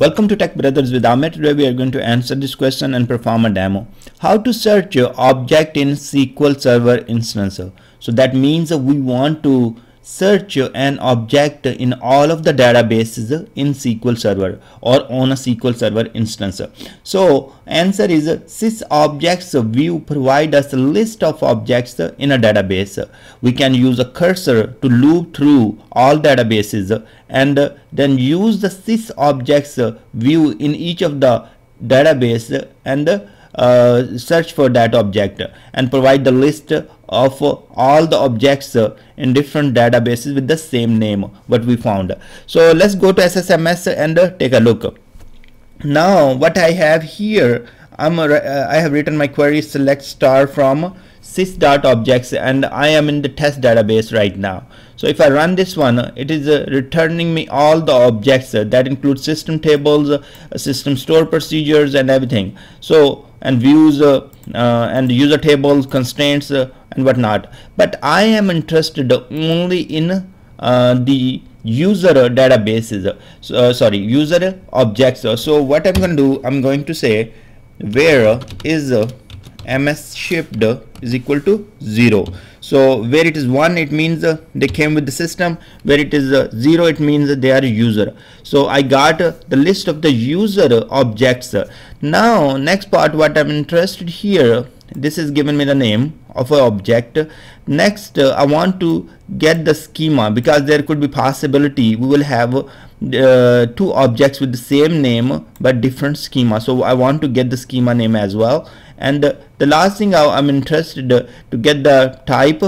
Welcome to Tech Brothers with Amit. Today we are going to answer this question and perform a demo. How to search your object in SQL Server instance. So that means we want to search an object in all of the databases in SQL Server or on a SQL Server instance. So answer is sys objects view provide us a list of objects in a database. We can use a cursor to loop through all databases and then use the sys objects view in each of the database and search for that object and provide the list of all the objects in different databases with the same name what we found. So let's go to SSMS and take a look. Now what I have here I'm uh, I have written my query select star from sys.objects and I am in the test database right now. So if I run this one it is uh, returning me all the objects uh, that include system tables uh, system store procedures and everything. So and views uh, uh, and user tables constraints uh, and whatnot. But I am interested only in the user databases so, sorry user objects. So what I'm going to do I'm going to say where is ms shipped is equal to 0 so where it is 1 it means uh, they came with the system. Where it is uh, 0 it means they are user. So I got uh, the list of the user objects. Now next part what I'm interested here this is given me the name of an object. Next uh, I want to get the schema because there could be possibility we will have uh, two objects with the same name but different schema. So I want to get the schema name as well and the last thing I, am interested to get the type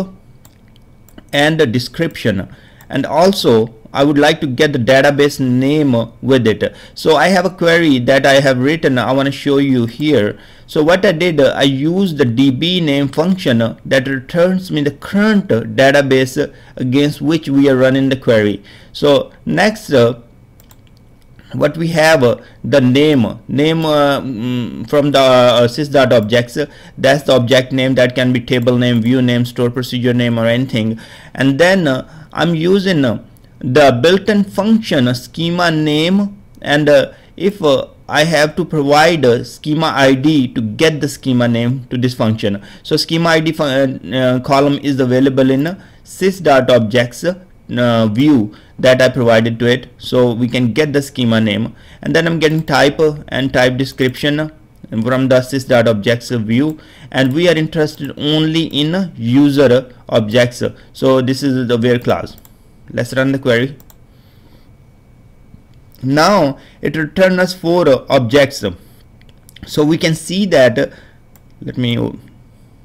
and the description. And also I would like to get the database name with it. So I have a query that I have written I want to show you here. So what I did I used the db name function that returns me the current database against which we are running the query. So next what we have uh, the name name uh, mm, from the uh, sys.objects that's the object name that can be table name view name store procedure name or anything. And then uh, I'm using uh, the built-in function schema name and uh, if uh, I have to provide a schema ID to get the schema name to this function. So schema ID uh, column is available in sys.objects uh, view that I provided to it. So we can get the schema name. And then I'm getting type and type description from the sys.objects view. And we are interested only in user objects. So this is the where clause. Let's run the query. Now it returns us four objects. So we can see that let me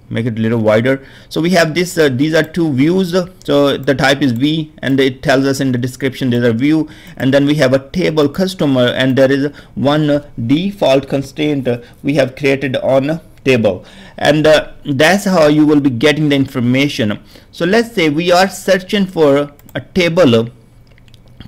make it a little wider. So we have this uh, these are two views. So the type is v and it tells us in the description there's a view. And then we have a table customer and there is one default constraint we have created on table. And uh, that's how you will be getting the information. So let's say we are searching for a table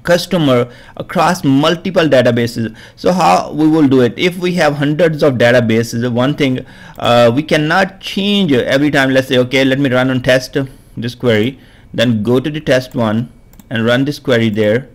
customer across multiple databases. So how we will do it? If we have hundreds of databases one thing uh, we cannot change every time. Let's say okay let me run on test this query then go to the test one and run this query there.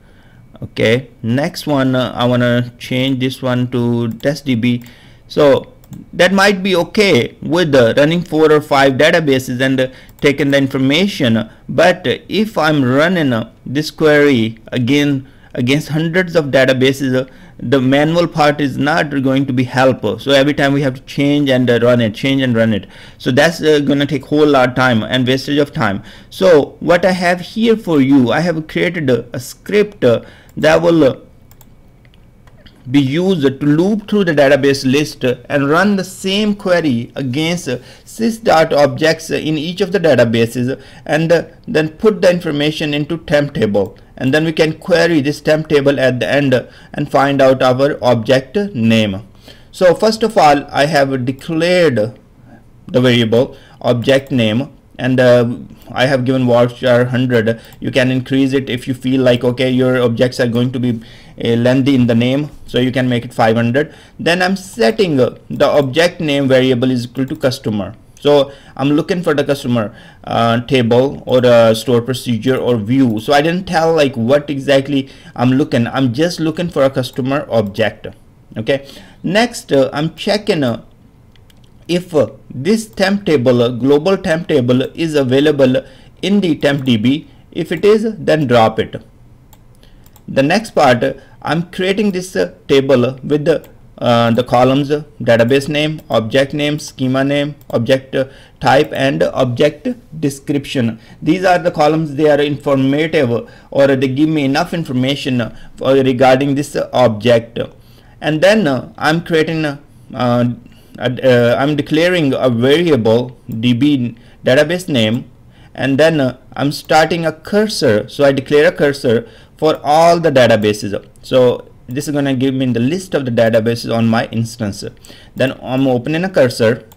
Okay next one uh, I want to change this one to test DB so that might be okay with uh, running four or five databases and uh, taking the information. But if I'm running uh, this query again against hundreds of databases uh, the manual part is not going to be helpful so every time we have to change and uh, run it change and run it. So that's uh, gonna take whole lot of time and wastage of time. So what I have here for you I have created a script that will be used to loop through the database list and run the same query against sys.objects in each of the databases and then put the information into temp table. And then we can query this temp table at the end and find out our object name. So first of all I have declared the variable object name and uh, I have given varchar 100 you can increase it if you feel like okay your objects are going to be uh, lengthy in the name so you can make it 500 then I'm setting uh, the object name variable is equal to customer. So I'm looking for the customer uh, table or the store procedure or view. So I didn't tell like what exactly I'm looking. I'm just looking for a customer object okay? Next uh, I'm checking uh, if uh, this temp table uh, global temp table is available in the temp db if it is then drop it. The next part uh, I'm creating this uh, table with the uh, the columns database name object name schema name object type and object description. These are the columns they are informative or they give me enough information for regarding this object. And then uh, I'm creating uh, uh, I'm declaring a variable db database name and then uh, I'm starting a cursor. So I declare a cursor for all the databases. So this is going to give me the list of the databases on my instance. Then I'm opening a cursor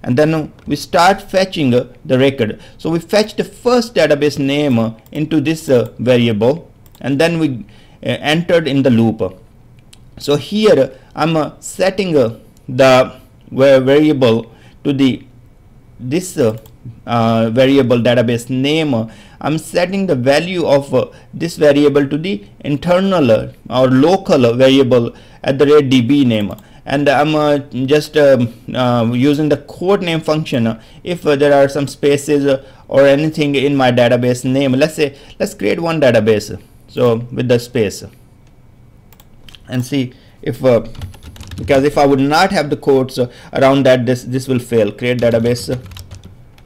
and then we start fetching the record. So we fetch the first database name into this uh, variable and then we uh, entered in the loop. So here I'm uh, setting the variable to the this uh, variable database name. I'm setting the value of uh, this variable to the internal uh, or local variable at the rate db name. And I'm uh, just um, uh, using the QUOTENAME function. If there are some spaces or anything in my database name let's say let's create one database so with the space. And see if because if I would not have the quotes around that this this will fail. Create database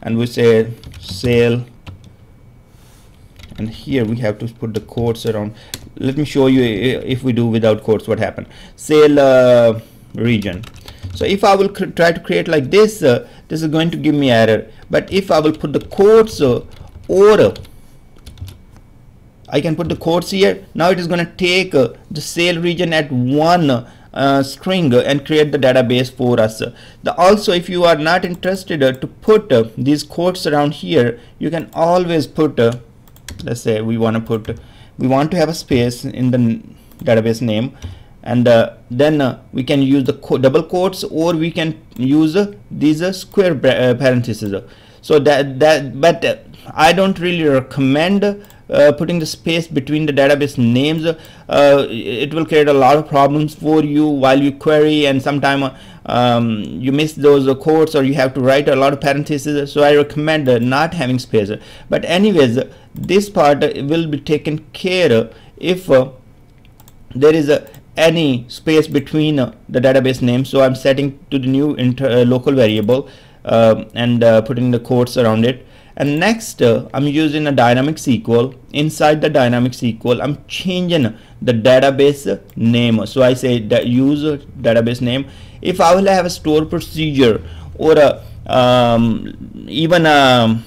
and we say sale. And here we have to put the quotes around. Let me show you if we do without quotes what happened. Sale uh, region. So if I will try to create like this uh, this is going to give me error. But if I will put the quotes uh, or I can put the quotes here. Now it is going to take uh, the sale region at one uh, string and create the database for us. The, also if you are not interested uh, to put uh, these quotes around here you can always put uh, let's say we want to put we want to have a space in the database name and uh, then uh, we can use the co double quotes or we can use these square parentheses so that that but I don't really recommend uh, putting the space between the database names uh, it will create a lot of problems for you while you query and sometime um, you miss those uh, quotes or you have to write a lot of parentheses. So I recommend uh, not having space. But anyways this part will be taken care if uh, there is a any space between the database names. So I'm setting to the new local variable and putting the quotes around it and next uh, I'm using a dynamic SQL inside the dynamic SQL I'm changing the database name. So I say that use database name. If I will have a store procedure or a um, even a um,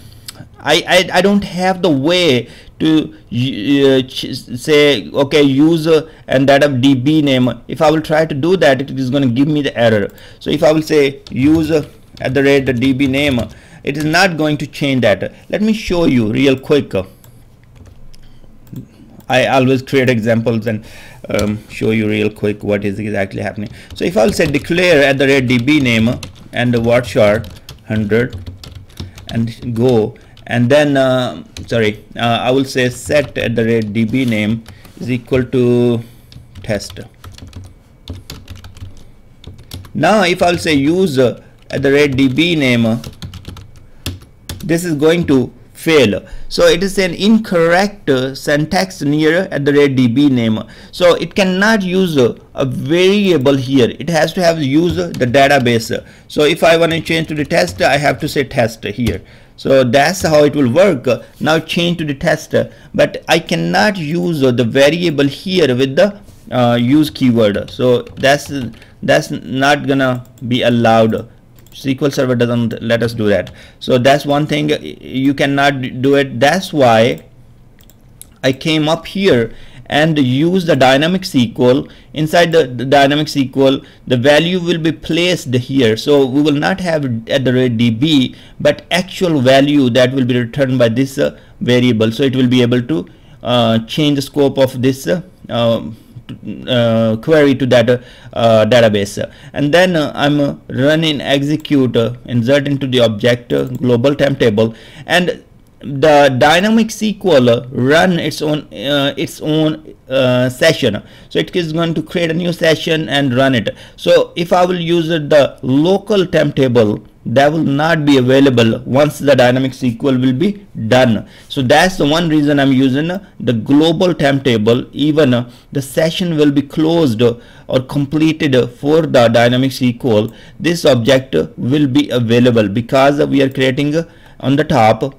I, I, I don't have the way to uh, say okay user and that of db name. If I will try to do that it is going to give me the error. So if I will say user at the rate the db name it is not going to change that. Let me show you real quick. I always create examples and um, show you real quick what is exactly happening. So if I'll say declare at the rate db name and the varchar 100 and go and then uh, sorry uh, I will say set at the rate db name is equal to test. Now if I'll say use at the rate db name this is going to fail. So it is an incorrect uh, syntax near at the rate db name. So it cannot use uh, a variable here. It has to have use uh, the database. So if i want to change to the test i have to say test here. So that's how it will work. Now change to the test. But i cannot use uh, the variable here with the uh, use keyword. So that's that's not gonna be allowed SQL Server doesn't let us do that. So that's one thing you cannot do it. That's why I came up here and use the dynamic SQL inside the, the, dynamic SQL the value will be placed here so we will not have at the rate db but actual value that will be returned by this uh, variable so it will be able to uh, change the scope of this uh, uh, query to that uh, database. And then uh, I'm running execute insert into the object global temp table and the dynamic SQL run its own uh, its own uh, session. So it is going to create a new session and run it. So if I will use the local temp table that will not be available once the dynamic SQL will be done. So that's the one reason I'm using the global temp table even the session will be closed or completed for the dynamic SQL this object will be available because we are creating on the top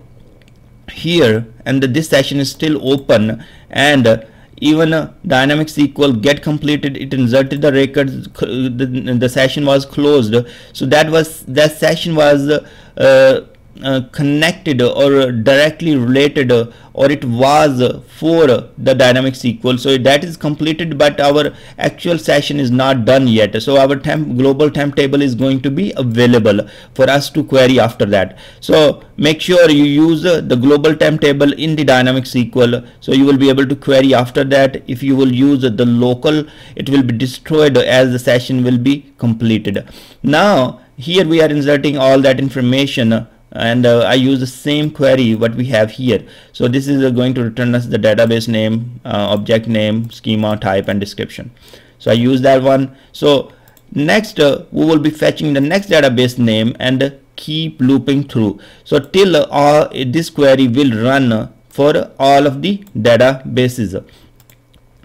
here and this session is still open and even uh, dynamic SQL get completed it inserted the records the, the session was closed. So that was that session was uh, uh, Uh, connected or directly related or it was for the dynamic SQL so that is completed but our actual session is not done yet. So our temp global temp table is going to be available for us to query after that. So make sure you use the global temp table in the dynamic SQL so you will be able to query after that. If you will use the local it will be destroyed as the session will be completed. Now here we are inserting all that information and uh, I use the same query what we have here. So this is uh, going to return us the database name uh, object name schema type and description. So I use that one. So next uh, we will be fetching the next database name and keep looping through. So till uh, this query will run for all of the databases.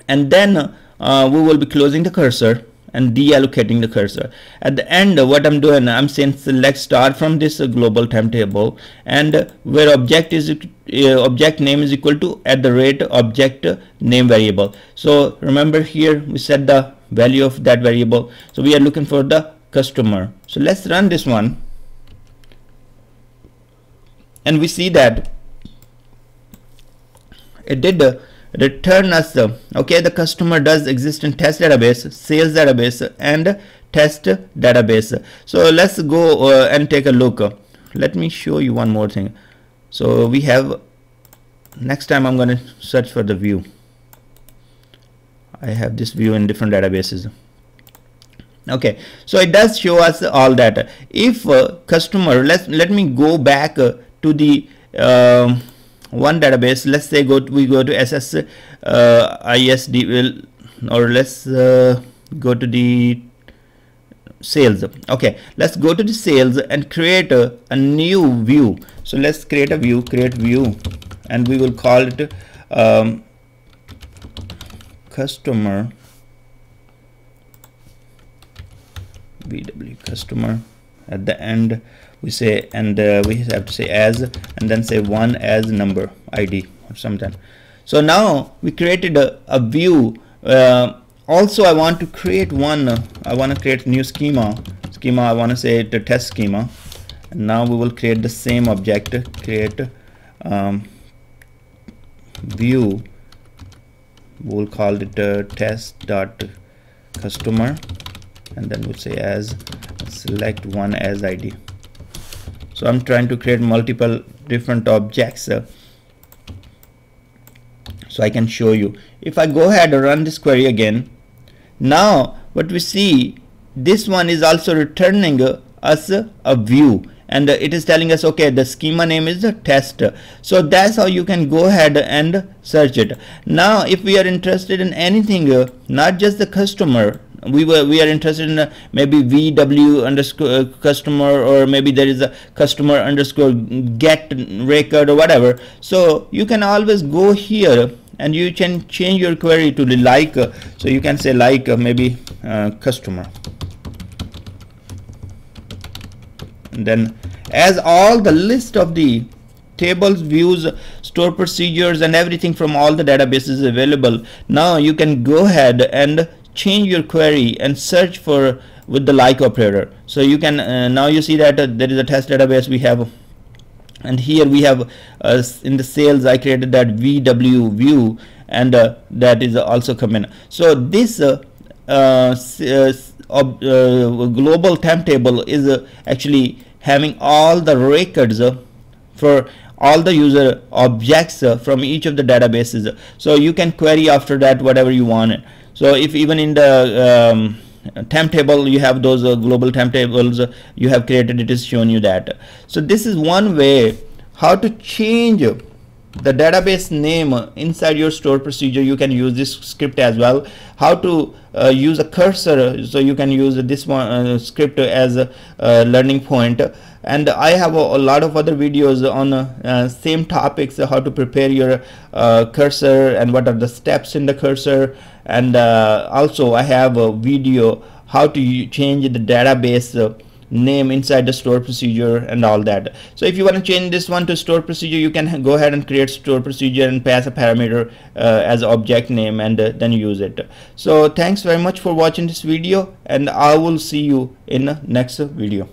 And then uh, we will be closing the cursor and deallocating the cursor. At the end, what I'm doing, I'm saying select star from this global timetable table and where object is uh, object name is equal to at the rate object name variable. So remember here we set the value of that variable. So we are looking for the customer. So let's run this one and we see that it did return us okay the customer does exist in test database sales database and test database. So let's go uh, and take a look. Let me show you one more thing. So we have next time I'm going to search for the view. I have this view in different databases. Okay so it does show us all that. If uh, customer let's let me go back uh, to the uh, one database let's say go to, we go to ss uh, isd will or let's uh, go to the sales. Okay let's go to the sales and create a, a, new view. So let's create a view create view and we will call it um, customer vw customer at the end we say and uh, we have to say as and then say one as number id or something so now we created a, a view uh, also I want to create one I want to create new schema. Schema I want to say the test schema. And now we will create the same object create um, view. We'll call it uh, test dot customer and then we'll say as select one as id so I'm trying to create multiple different objects so I can show you. If I go ahead and run this query again now what we see this one is also returning us a view and it is telling us okay the schema name is test. So that's how you can go ahead and search it. Now if we are interested in anything not just the customer we were we are interested in uh, maybe vw underscore uh, customer or maybe there is a customer underscore get record or whatever. So you can always go here and you can change your query to the like uh, so you can say like uh, maybe uh, customer. And then as all the list of the tables views store procedures and everything from all the databases available now you can go ahead and change your query and search for with the like operator. So you can uh, now you see that uh, there is a test database we have. And here we have uh, in the sales I created that VW view and uh, that is also coming so this uh, uh, global temp table is actually having all the records for all the user objects from each of the databases. So you can query after that whatever you want so if even in the um, temp table you have those uh, global temp tables uh, you have created it is showing you that. So this is one way how to change the database name inside your store procedure. You can use this script as well. How to uh, use a cursor so you can use this one uh, script as a uh, learning point and I have a, a, lot of other videos on uh, same topics how to prepare your uh, cursor and what are the steps in the cursor. And uh, also I have a video how to change the database name inside the store procedure and all that. So if you want to change this one to store procedure you can go ahead and create store procedure and pass a parameter uh, as object name and uh, then use it. So thanks very much for watching this video and I will see you in the next video